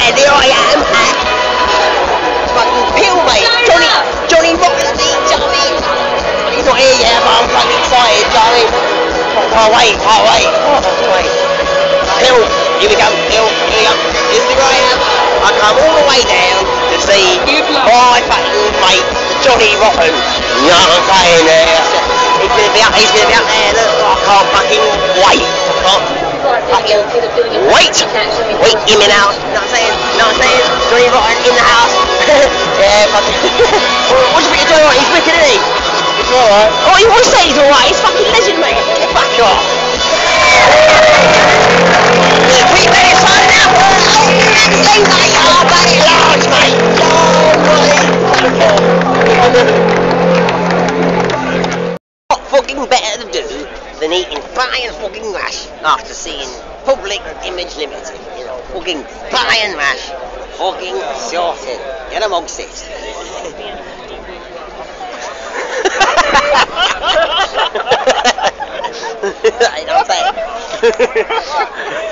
said, here I am fucking PiL, mate. Johnny, Johnny Rotten, do you know what I mean? He's not here yet, but I'm fucking excited, do you know what I mean? Can't wait, can't wait, can't wait. PiL, here we go, PiL, here we go. This is where I am. I come all the way down to see my fucking mate, Johnny Rotten. You know what I'm saying? Uh, he's gonna be up, he's gonna be up there, look, I can't fucking wait. I can't fucking wait. Wait him in the I'm saying? Johnny Rotten in the house. yeah, fucking. what do you think Rotten? He's wicked, isn't he? It's alright. Oh, you always say he's alright. He's fucking legend, mate. Fuck off. Minutes signing out. Wednesday, mate. Mate. Large, mate. What fucking better to do than eating and fucking mash after seeing Public Image Limited? You know, fucking pie and mash. Fucking sorted. Get amongst it. I I'm saying.